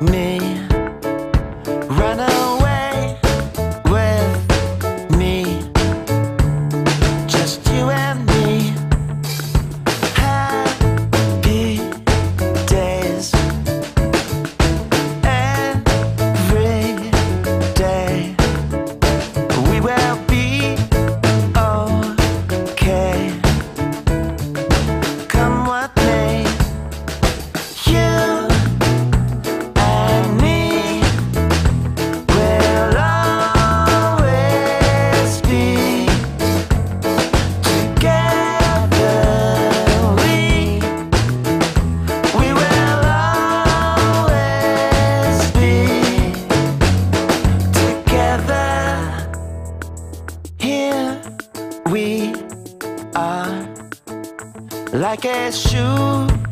me. Run are like a shooting